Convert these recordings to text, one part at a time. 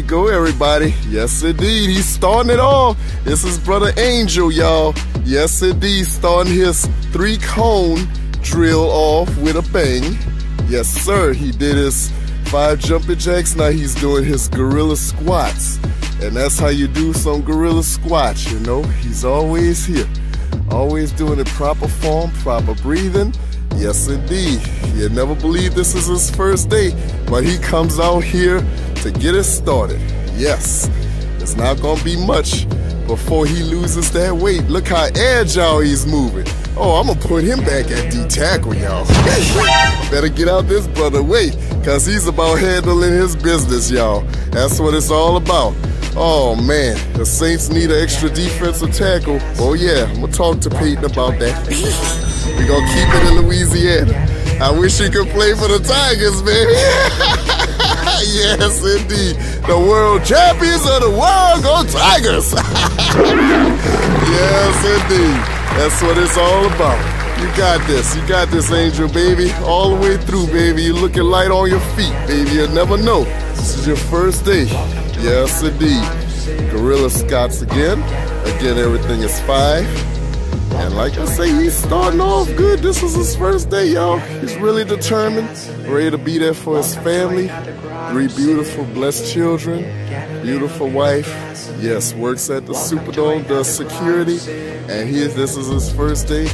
go, everybody. Yes, indeed. He's starting it off. This is Brother Angel, y'all. Yes, indeed. Starting his three cone drill off with a bang. Yes, sir. He did his five jumping jacks. Now he's doing his gorilla squats. And that's how you do some gorilla squats, you know. He's always here. Always doing it proper form, proper breathing. Yes, indeed. You never believe this is his first day, but he comes out here to get us started. Yes, it's not gonna be much before he loses that weight. Look how agile he's moving. Oh, I'm gonna put him back at D tackle, y'all. Better get out this brother weight, cause he's about handling his business, y'all. That's what it's all about. Oh man, the Saints need an extra defensive tackle. Oh yeah, I'm gonna talk to Payton about that. We're gonna keep it in Louisiana. I wish he could play for the Tigers, man. yes, indeed. The world champions of the world go Tigers. yes, indeed. That's what it's all about. You got this. You got this, Angel, baby. All the way through, baby. You're looking light on your feet, baby. You'll never know. This is your first day. Yes, indeed. Gorilla squats again. Again, everything is five. And like I say, he's starting off good. This is his first day, y'all. He's really determined, ready to be there for his family. Three beautiful, blessed children, beautiful wife. Yes, works at the Superdome, does security. And he, this is his first day.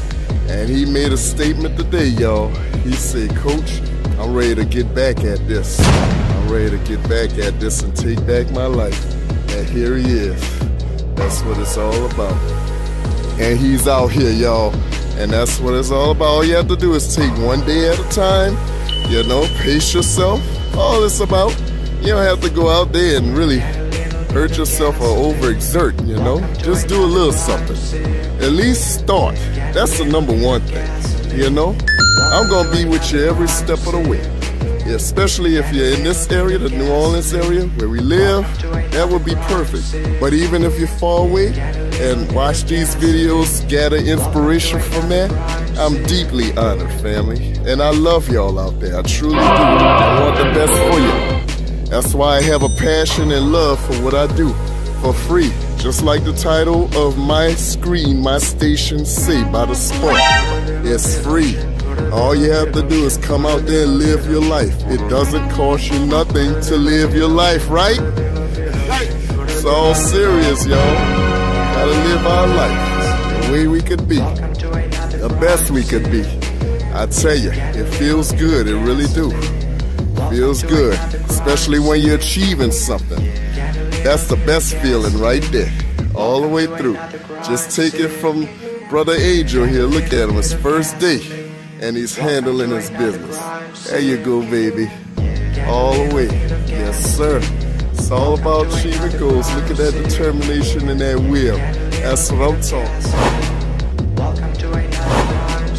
And he made a statement today, y'all. He said, Coach, I'm ready to get back at this. I'm ready to get back at this and take back my life. And here he is. That's what it's all about. And he's out here, y'all. And that's what it's all about. All you have to do is take one day at a time. You know, pace yourself. All it's about. You don't have to go out there and really hurt yourself or overexert, you know? Just do a little something. At least start. That's the number one thing, you know? I'm gonna be with you every step of the way. Especially if you're in this area, the New Orleans area where we live, that would be perfect. But even if you're far away and watch these videos, gather inspiration from that, I'm deeply honored, family. And I love y'all out there. I truly do. I want the best for you. That's why I have a passion and love for what I do for free. Just like the title of my screen, my station say by the sport. It's free. All you have to do is come out there and live your life. It doesn't cost you nothing to live your life, right? It's all serious, y'all. Gotta live our life the way we could be, the best we could be. I tell you, it feels good. It really do. Feels good, especially when you're achieving something. That's the best feeling right there, all the way through. Just take it from Brother Angel here. Look at him, It's first day, and he's handling his business. There you go, baby. All the way. Yes, sir. It's all about achieving goals. Look at that determination and that will. That's what I'm talking. Welcome to another